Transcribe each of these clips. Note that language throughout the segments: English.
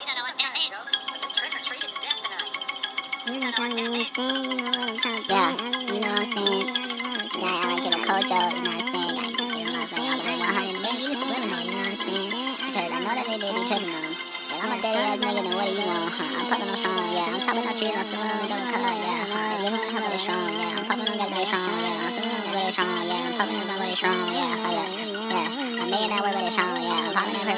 You don't know what that is. Trick or treat is death tonight. You know what I'm saying? You know what I'm talking Yeah, about. you know what I'm saying? Yeah, I like it a culture, you know what I'm saying? Like, you know what I'm saying? I'm like 100 maybe even subliminal, you know what I'm saying? Because I know that they, they be tripping on them. If I'm a dirty ass nigga, then what do you want? Huh? I'm popping on strong, yeah. I'm chopping on trees, I'm swimming on the double cut, yeah. Huh? If you want help with it strong, yeah. I'm popping on that very strong, yeah. I'm swimming on that very strong, yeah. I'm popping on my very strong, yeah. Holla, yeah. I'm making that work with strong, yeah. I'm popping that work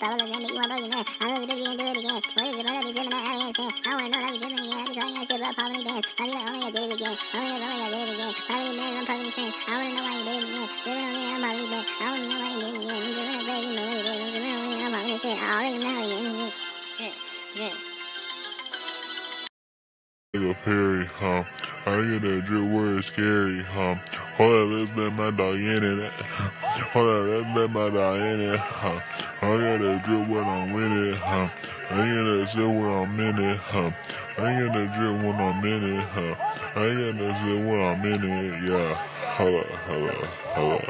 baby, you probably gonna you want bogey man. I love it if you can do it again. What is it, but I be sipping that out of stand. I wanna know like you dripping again. I be talking that shit about poverty bands. I be like, oh my god, did it again. Oh my god, oh my god, did it again. Poverty bands, I'm poverty strength. I wanna know why you did it again. Sipping on me, I'm poverty band. I wanna know why you did it again. You dripping that baby, know what it is. I'm sipping on me, I'm poverty shit. I already know you end it. Yeah, yeah. Nigga Perry, huh? I get that drip word scary, huh? Hold up, let's let my dog in it. Hold up, let's let my dog in it, huh? I got that drip when I'm winning, huh? I get that shit when I'm in it, huh? I get that drip when I'm in it, huh? I get that shit when I'm in it, yeah. Hold up, hold up, hold